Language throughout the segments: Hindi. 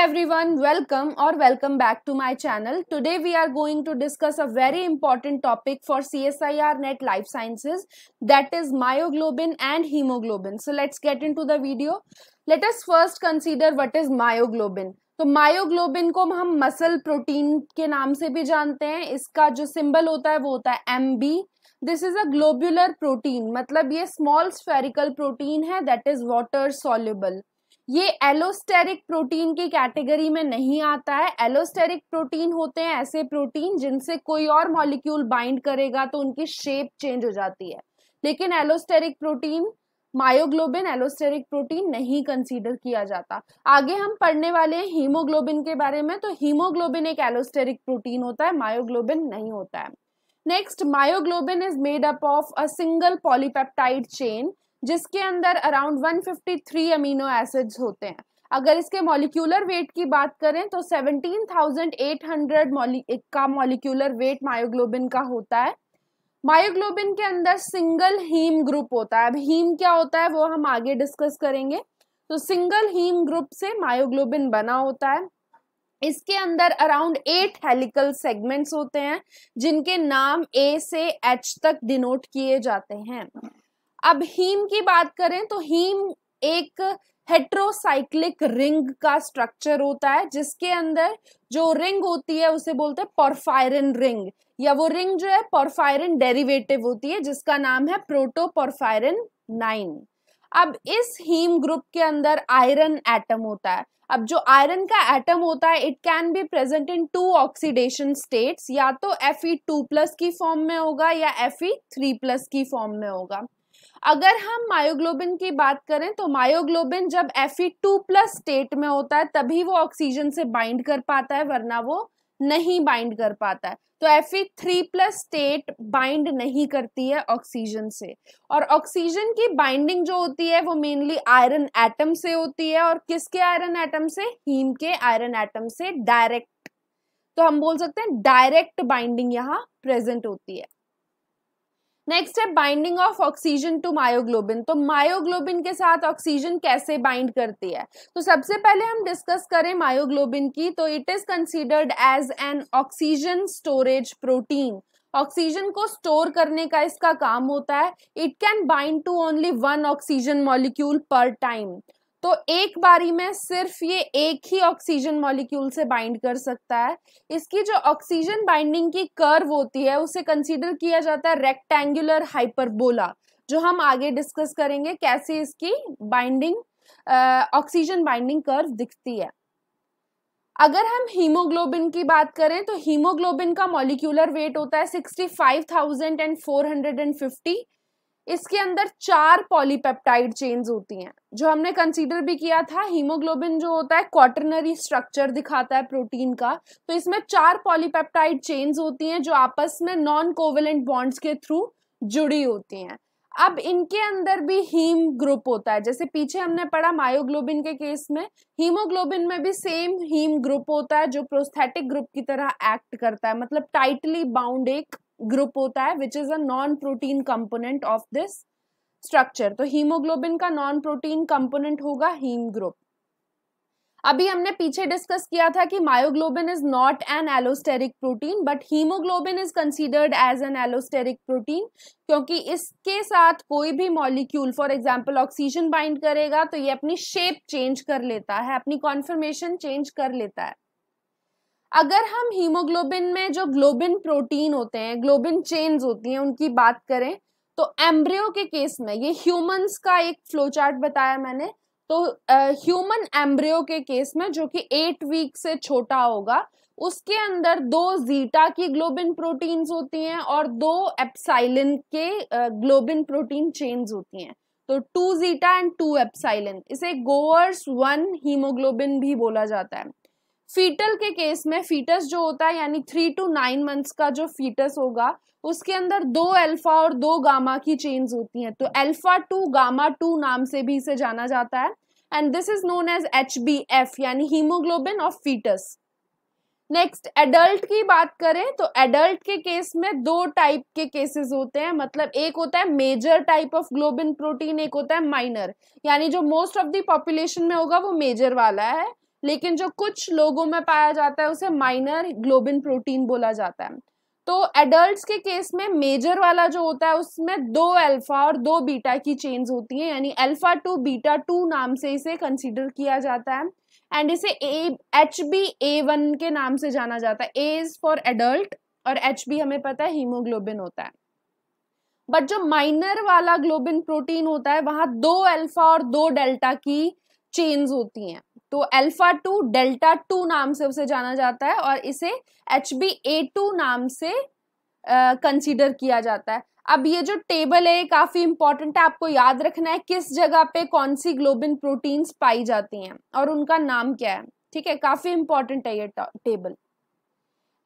everyone, welcome or welcome back to my channel. Today we are going to discuss a very important topic for CSIR Net Life Sciences that is myoglobin and hemoglobin. So let's get into the video. Let us first consider what is myoglobin. तो मायोग्लोबिन को हम मसल प्रोटीन के नाम से भी जानते हैं इसका जो सिंबल होता है वो होता है M B this is a globular protein मतलब ये स्मॉल स्फेरिकल प्रोटीन है दैट इज़ वाटर सॉल्युबल ये एलोस्टेरिक प्रोटीन की कैटेगरी में नहीं आता है. एलोस्टेरिक प्रोटीन होते हैं ऐसे प्रोटीन जिनसे कोई और मॉलिक्यूल बाइंड करेगा तो उनकी शेप चेंज हो जाती है. लेकिन allosteric protein myoglobin allosteric protein नहीं कंसीडर किया जाता. आगे हम पढ़ने वाले हैं हीमोग्लोबिन के बारे में. तो हीमोग्लोबिन एक एलोस्टेरिक प्रोटीन होता है मायोग्लोबिन नहीं होता है. Next myoglobin is made up of a single polypeptide chain जिसके अंदर अराउंड 153 अमीनो एसिड्स होते हैं। अगर इसके मॉलिक्यूलर वेट की बात करें तो 17,800 का मॉलिक्यूलर वेट मायोग्लोबिन का होता है। मायोग्लोबिन के अंदर सिंगल हीम ग्रुप होता है। अब हीम क्या होता है वो हम आगे डिस्कस करेंगे। तो सिंगल हीम ग्रुप से मायोग्लोबिन बना होता है। इसके अंदर अराउंड एट हेलिकल सेगमेंट्स होते हैं जिनके नाम ए से एच तक डिनोट किए जाते हैं। अब हीम की बात करें तो हीम एक हेट्रोसाइक्लिक रिंग का स्ट्रक्चर होता है, जिसके अंदर जो रिंग होती है, उसे बोलते हैं पोरफायरिन रिंग या वो रिंग जो है पोरफायरिन डेरिवेटिव होती है, जिसका नाम है प्रोटोपोरफायरिन नाइन अब इस हीम ग्रुप के अंदर आयरन एटम होता है. अब जो आयरन का एटम होता है it can be present in two oxidation states या तो एफ़ ई टू प्लस की फॉर्म में होगा, या एफ़ ई थ्री प्लस की फॉर्म में होगा. अगर हम मायोग्लोबिन की बात करें तो मायोग्लोबिन जब एफ़ टू प्लस स्टेट में होता है, तभी वो ऑक्सीजन से बाइंड कर पाता है, वरना वो नहीं बाइंड कर पाता है। तो F three plus state bind नहीं करती है ऑक्सीजन से। और ऑक्सीजन की बाइंडिंग जो होती है, वो मेनली आयरन एटम से होती है, और किसके आयरन एटम से? हीम के आयरन एटम से डायरेक्ट तो हम बोल सकते हैं डायरेक्ट बाइंडिंग यहाँ प्रेजेंट होती है। नेक्स्ट है binding of oxygen to myoglobin तो मायोग्लोबिन के साथ ऑक्सीजन कैसे बाइंड करती है? तो सबसे पहले हम डिस्कस करें मायोग्लोबिन की तो it is considered as an oxygen storage protein oxygen को स्टोर करने का इसका काम होता है. It can bind to only one oxygen molecule per time तो एक बारी में सिर्फ़ ये एक ही ऑक्सीजन मॉलिक्यूल से बाइंड कर सकता है। इसकी जो ऑक्सीजन बाइंडिंग की कर्व होती है, उसे कंसीडर किया जाता है रेक्टेंगुलर हाइपरबोला जो हम आगे डिस्कस करेंगे कैसे इसकी बाइंडिंग ऑक्सीजन बाइंडिंग कर्व दिखती है। अगर हम हीमोग्लोबिन की बात करें तो हीमोग्लोबिन का मॉलिक्यूलर वेट होता है sixty five thousand and four hundred and fifty इसके अंदर चार पॉलीपेप्टाइड चेन्स होती हैं, जो हमने कंसीडर भी किया था। हीमोग्लोबिन जो होता है क्वार्टनरी स्ट्रक्चर दिखाता है प्रोटीन का। तो इसमें चार पॉलीपेप्टाइड चेन्स होती हैं, जो आपस में नॉन कोवेलेंट बॉन्ड्स के थ्रू जुड़ी होती हैं। अब इनके अंदर भी हीम ग्रुप होता है। जैसे पीछे हमने पढ़ा मायोग्लोबिन के केस में हीमोग्लोबिन में भी सेम हीम ग्रुप होता है, जो प्रोस्थेटिक ग्रुप की तरह एक्ट करता है। मतलब टाइटली बाउंड एक ग्रुप होता है which is a non protein component of this structure तो हीमोग्लोबिन का नॉन प्रोटीन कंपोनेंट होगा हीम ग्रुप अभी हमने पीछे डिस्कस किया था कि myoglobin is not an allosteric protein but hemoglobin is considered as an allosteric protein क्योंकि इसके साथ कोई भी molecule for example oxygen bind करेगा तो ये अपनी शेप चेंज कर लेता है, अपनी कॉन्फर्मेशन चेंज कर लेता है। अगर हम हीमोग्लोबिन में जो ग्लोबिन प्रोटीन होते हैं, ग्लोबिन चेन्स होती हैं, उनकी बात करें तो एम्ब्रियो के केस में, ये ह्यूमंस का एक फ्लोचार्ट बताया मैंने तो ह्यूमन एम्ब्रियो के केस में, जो कि एट वीक से छोटा होगा, उसके अंदर दो जीटा की ग्लोबिन प्रोटीन्स होती हैं और दो एप्साइलिन के ग्लोबिन प्रोटीन चेन्स होती हैं। तो two zeta and two epsilon इसे गोवर्स वन हीमोग्लोबिन भी बोला जाता है। फीटल के केस में फीटस जो होता है, यानी थ्री टू नाइन मंथ्स का जो फीटस होगा, उसके अंदर दो अल्फ़ा और दो गामा की चेन्स होती हैं। तो अल्फ़ा टू गामा टू नाम से भी इसे जाना जाता है। And this is known as H B F यानी hemoglobin of fetus next adult की बात करें तो एडल्ट के केस में दो टाइप के केसेस होते हैं। मतलब एक होता है major type of globin protein एक होता है माइनर यानी जो मोस्ट ऑफ़ द पॉपुलेशन में होगा, वो मेजर वाला है। लेकिन जो कुछ लोगों में पाया जाता है, उसे माइनर ग्लोबिन प्रोटीन बोला जाता है। तो एडल्ट्स के केस में मेजर वाला जो होता है, उसमें दो अल्फ़ा और दो बीटा की चेन्स होती हैं, यानी अल्फ़ा टू बीटा टू नाम से इसे कंसीडर किया जाता है। एंड इसे A H B A one के नाम से जाना जाता है। ए इज़ फॉर एडल्ट और एच बी हमें पता है हीमोग्लोबिन होता है। बट जो माइनर वाला ग्लोबिन प्रोटीन होता है, वहाँ दो अल्फ़ा और दो डेल्टा की चेन्स होती हैं। तो अल्फ़ा टू डेल्टा टू नाम से उसे जाना जाता है और इसे एच बी ए टू नाम से कंसीडर किया जाता है। अब ये जो टेबल है काफ़ी इंपॉर्टेंट है। आपको याद रखना है किस जगह पे कौन सी ग्लोबिन प्रोटीन्स पाई जाती हैं और उनका नाम क्या है। ठीक है? काफ़ी इंपॉर्टेंट है ये टेबल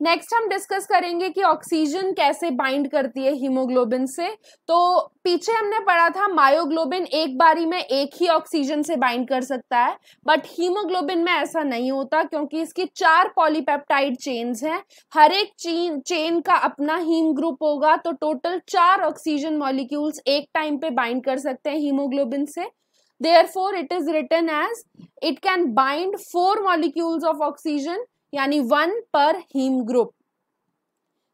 नेक्स्ट हम डिस्कस करेंगे कि ऑक्सीजन कैसे बाइंड करती है हीमोग्लोबिन से। तो पीछे हमने पढ़ा था मायोग्लोबिन एक बारी में एक ही ऑक्सीजन से बाइंड कर सकता है बट हीमोग्लोबिन में ऐसा नहीं होता क्योंकि इसकी चार पॉलीपेप्टाइड चेन्स हैं। हर एक चेन चेन का अपना हीम ग्रुप होगा तो टोटल चार ऑक्सीजन मॉलिक्यूल्स एक टाइम पे बाइंड कर सकते हैं हीमोग्लोबिन से। Four it is written as it can bind four molecules of oxygen यानी वन पर हीम ग्रुप।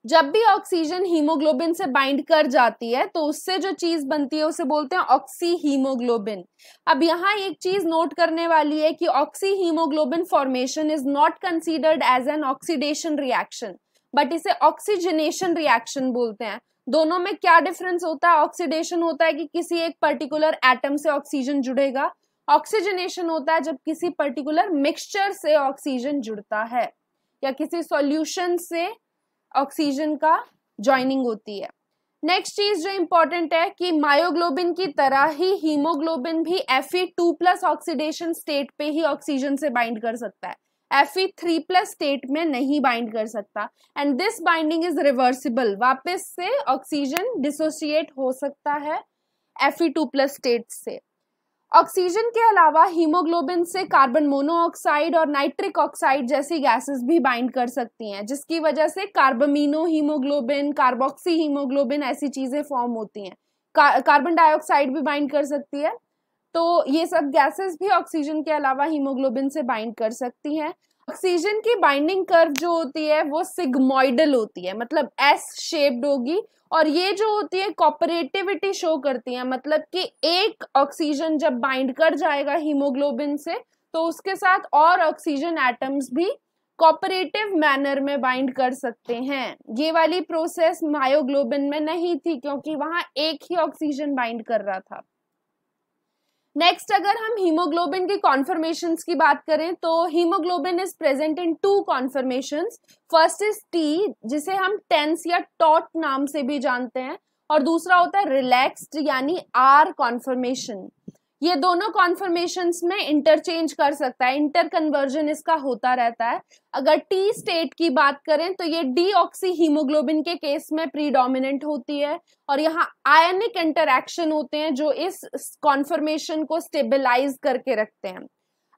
जब भी ऑक्सीजन हीमोग्लोबिन से बाइंड कर जाती है तो उससे जो चीज़ बनती है, उसे बोलते हैं ऑक्सी हीमोग्लोबिन। अब यहाँ एक चीज़ नोट करने वाली है कि oxy hemoglobin formation is not considered as an oxidation reaction but इसे ऑक्सीजनेशन रिएक्शन बोलते हैं। दोनों में क्या डिफरेंस होता है? ऑक्सीडेशन होता है कि किसी एक पर्टिकुलर एटम से ऑक्सीजन जुड़ेगा। ऑक्सीजनेशन होता है जब किसी पर्टिकुलर मिक्सचर से ऑक्सीजन जुड़ता है, या किसी सॉल्यूशन से ऑक्सीजन का ज्वाइनिंग होती है। नेक्स्ट चीज़ जो इंपॉर्टेंट है कि मायोग्लोबिन की तरह ही हीमोग्लोबिन भी F two plus oxidation state पे ही ऑक्सीजन से बाइंड कर सकता है। एफ़ थ्री प्लस स्टेट में नहीं बाइंड कर सकता। And this binding is reversible वापस से ऑक्सीजन डिसोसिएट हो सकता है एफ़ टू प्लस स्टेट से। ऑक्सीजन के अलावा हीमोग्लोबिन से कार्बन मोनोऑक्साइड और नाइट्रिक ऑक्साइड जैसी गैसेस भी बाइंड कर सकती हैं जिसकी वजह से कार्बमिनो हीमोग्लोबिन कार्बोक्सी हीमोग्लोबिन ऐसी चीज़ें फॉर्म होती हैं। का, कार्बन डाइऑक्साइड भी बाइंड कर सकती है। तो ये सब गैसेस भी ऑक्सीजन के अलावा हीमोग्लोबिन से बाइंड कर सकती हैं। ऑक्सीजन की बाइंडिंग कर्व जो होती है, वो सिग्मोइडल होती है। मतलब एस शेप्ड होगी और ये जो होती है कॉपरेटिविटी शो करती है। मतलब कि एक ऑक्सीजन जब बाइंड कर जाएगा हीमोग्लोबिन से तो उसके साथ और ऑक्सीजन एटम्स भी कॉपरेटिव मैनर में बाइंड कर सकते हैं। ये वाली प्रोसेस मायोग्लोबिन में नहीं थी, क्योंकि वहाँ एक ही ऑक्सीजन बाइंड कर रहा था। नेक्स्ट अगर हम हीमोग्लोबिन के कॉन्फर्मेशन की बात करें तो hemoglobin is present in two conformation first is T जिसे हम टेंस या टॉट नाम से भी जानते हैं, और दूसरा होता है रिलैक्स्ड यानी आर कॉन्फर्मेशन ये दोनों कॉन्फर्मेशन में इंटरचेंज कर सकता है इंटर कन्वर्जन इसका होता रहता है। अगर टी स्टेट की बात करें तो ये डी ऑक्सी हीमोग्लोबिन के केस में प्रीडोमिनेंट होती है और यहाँ आयनिक इंटरक्शन होते हैं जो इस कॉन्फर्मेशन को स्टेबिलाईज करके रखते हैं।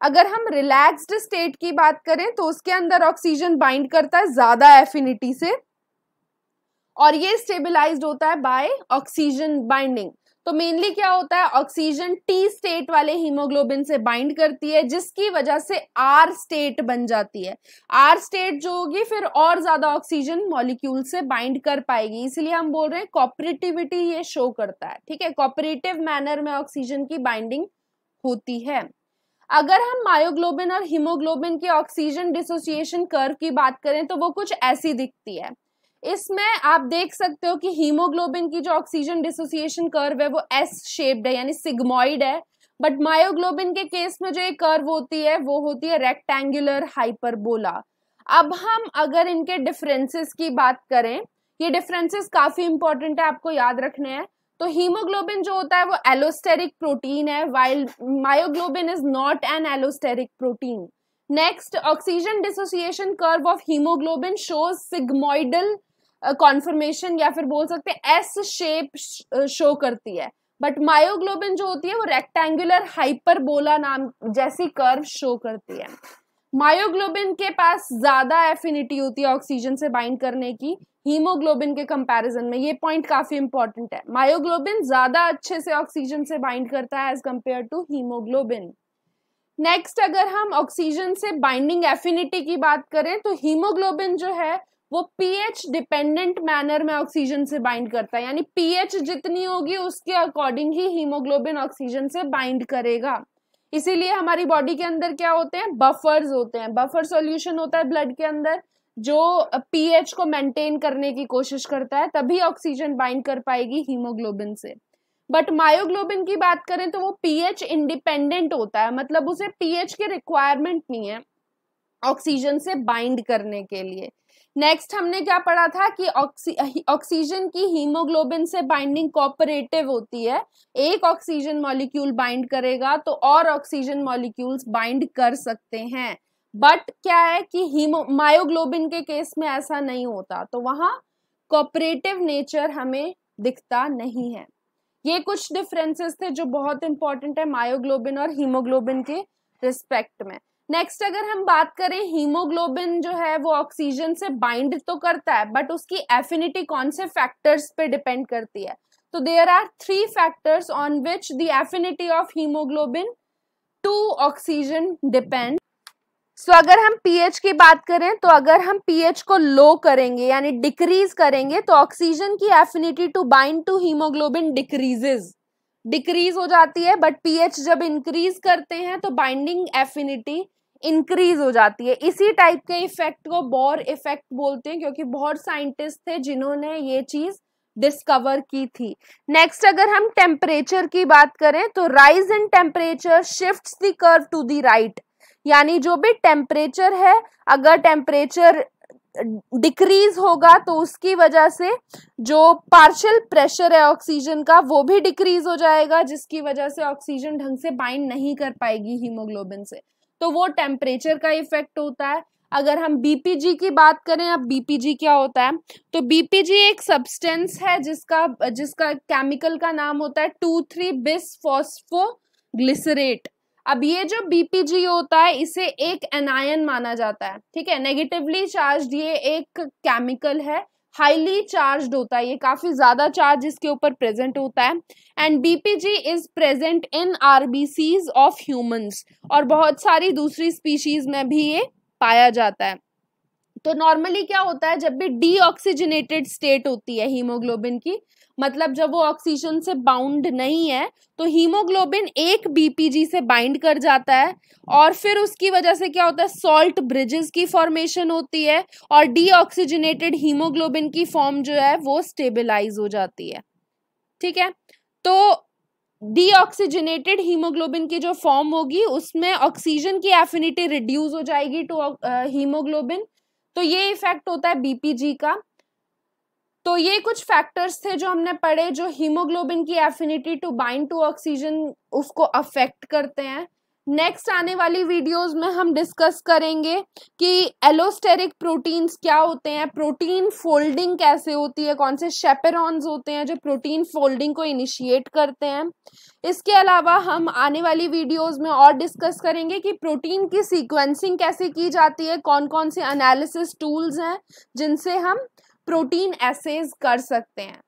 अगर हम रिलैक्स्ड स्टेट की बात करें तो उसके अंदर ऑक्सीजन बाइंड करता है ज़्यादा एफिनिटी से और ये स्टेबिलाईज होता है बाय ऑक्सीजन बाइंडिंग तो मेनली क्या होता है ऑक्सीजन टी स्टेट वाले हीमोग्लोबिन से बाइंड करती है, जिसकी वजह से आर स्टेट बन जाती है। आर स्टेट जो होगी, फिर और ज़्यादा ऑक्सीजन मॉलिक्यूल से बाइंड कर पाएगी। इसलिए हम बोल रहे हैं कॉपरेटिविटी ये शो करता है। ठीक है? कॉपरेटिव मैनर में ऑक्सीजन की बाइंडिंग होती है। अगर हम मायोग्लोबिन और हीमोग्लोबिन के ऑक्सीजन डिसोसिएशन कर्व की बात करें तो वो कुछ ऐसी दिखती है। इसमें आप देख सकते हो कि हीमोग्लोबिन की जो ऑक्सीजन डिसोसिएशन कर्व है वो एस शेप्ड है, यानी सिग्मोइड है। बट मायोग्लोबिन के केस में जो ये कर्व होती है, वो होती है रेक्टेंगुलर हाइपरबोला अब हम अगर इनके डिफरेंसेस की बात करें, ये डिफरेंसेस काफ़ी इंपॉर्टेंट है, आपको याद रखने हैं। तो हीमोग्लोबिन जो होता है, वो एलोस्टेरिक प्रोटीन है while myoglobin is not an allosteric protein next oxygen dissociation curve of hemoglobin shows sigmoidal conformation या फिर बोल सकते हैं एस शेप शो करती है। बट मायोग्लोबिन जो होती है, वो रेक्टेंगुलर हाइपरबोला नाम, जैसी कर्व शो करती है। मायोग्लोबिन के पास ज़्यादा एफिनिटी होती है ऑक्सीजन से बाइंड करने की हीमोग्लोबिन के कंपैरिजन में। ये पॉइंट काफ़ी इंपॉर्टेंट है। मायोग्लोबिन ज़्यादा अच्छे से ऑक्सीजन से बाइंड करता है as compare to hemoglobin next अगर हम ऑक्सीजन से बाइंडिंग एफिनिटी की बात करें तो हीमोग्लोबिन जो है वो पीएच डिपेंडेंट मैनर में ऑक्सीजन से बाइंड करता है। यानी पीएच जितनी होगी, उसके अकॉर्डिंग ही हीमोग्लोबिन ऑक्सीजन से बाइंड करेगा। इसीलिए हमारी बॉडी के अंदर क्या होते हैं? बफर्स होते हैं। बफर सॉल्यूशन होता है ब्लड के अंदर, जो पीएच को मेंटेन करने की कोशिश करता है, तभी ऑक्सीजन बाइंड कर पाएगी हीमोग्लोबिन से। बट मायोग्लोबिन की बात करें तो वो पीएच इंडिपेंडेंट होता है। मतलब उसे पीएच के रिक्वायरमेंट नहीं है ऑक्सीजन से बाइंड करने के लिए। नेक्स्ट हमने क्या पढ़ा था कि ऑक्सीजन की हीमोग्लोबिन से बाइंडिंग कॉपरेटिव होती है। एक ऑक्सीजन मॉलिक्यूल बाइंड करेगा तो और ऑक्सीजन मॉलिक्यूल्स बाइंड कर सकते हैं। बट क्या है कि हीमो मायोग्लोबिन के केस में ऐसा नहीं होता तो वहाँ कॉपरेटिव नेचर हमें दिखता नहीं है। ये कुछ डिफरेंसेस थे जो बहुत इंपॉर्टेंट है मायोग्लोबिन और हीमोग्लोबिन के रिस्पेक्ट में। नेक्स्ट अगर हम बात करें हीमोग्लोबिन जो है, वो ऑक्सीजन से बाइंड तो करता है बट उसकी एफिनिटी कौन से फैक्टर्स पे डिपेंड करती है? तो there are three factors on which the affinity of hemoglobin to oxygen depend so अगर हम पीएच की बात करें तो अगर हम पीएच को लो करेंगे, यानी डिक्रीज करेंगे तो ऑक्सीजन की affinity to bind to hemoglobin decreases decrease हो जाती है बट पीएच जब इंक्रीज करते हैं तो बाइंडिंग एफिनिटी इंक्रीज हो जाती है। इसी टाइप के इफ़ेक्ट को बोर इफ़ेक्ट बोलते हैं, क्योंकि बहुत साइंटिस्ट थे जिन्होंने ये चीज़ डिस्कवर की थी। नेक्स्ट अगर हम टेम्परेचर की बात करें तो rise in temperature shift the curve to the right यानी जो भी टेम्परेचर है, अगर टेम्परेचर डिक्रीज होगा तो उसकी वजह से जो पार्शियल प्रेशर है ऑक्सीजन का, वो भी डिक्रीज हो जाएगा, जिसकी वजह से ऑक्सीजन ढंग से बाइंड नहीं कर पाएगी हीमोग्लोबिन से। तो वो टेम्परेचर का इफ़ेक्ट होता है। अगर हम बीपीजी की बात करें, अब बीपीजी क्या होता है? तो बीपीजी एक सब्सटेंस है जिसका जिसका केमिकल का नाम होता है two three bisphosphoglycerate अब ये जो बीपीजी होता है, इसे एक एनायन माना जाता है। ठीक है? नेगेटिवली चार्ज ये एक केमिकल है। हाईली चार्ज होता है, ये काफ़ी ज़्यादा चार्ज इसके ऊपर प्रेजेंट होता है। And BPG is present in RBCs of humans और बहुत सारी दूसरी स्पीशीज में भी ये पाया जाता है। तो नॉर्मली क्या होता है, जब भी डीऑक्सीजनेटेड स्टेट होती है हीमोग्लोबिन की मतलब जब वो ऑक्सीजन से बाउंड नहीं है तो हीमोग्लोबिन एक बीपीजी से बाइंड कर जाता है और फिर उसकी वजह से क्या होता है? सॉल्ट ब्रिजेस की फॉर्मेशन होती है और डीऑक्सीजनेटेड हीमोग्लोबिन की फॉर्म जो है, वो स्टेबलाइज हो जाती है। ठीक है? तो डीऑक्सीजनेटेड हीमोग्लोबिन की जो फॉर्म होगी, उसमें ऑक्सीजन की एफिनिटी रिड्यूस हो जाएगी टू हीमोग्लोबिन तो ये इफ़ेक्ट होता है बीपीजी का। तो ये कुछ फैक्टर्स थे जो हमने पढ़े जो हीमोग्लोबिन की affinity to bind to oxygen उसको अफेक्ट करते हैं। नेक्स्ट आने वाली वीडियोस में हम डिस्कस करेंगे कि एलोस्टेरिक प्रोटीन्स क्या होते हैं प्रोटीन फोल्डिंग कैसे होती है, कौन से शेपेरॉन्स होते हैं जो प्रोटीन फोल्डिंग को इनिशिएट करते हैं। इसके अलावा हम आने वाली वीडियोस में और डिस्कस करेंगे कि प्रोटीन की सीक्वेंसिंग कैसे की जाती है कौन कौन से एनालिसिस टूल्स हैं जिनसे हम प्रोटीन एसेज कर सकते हैं।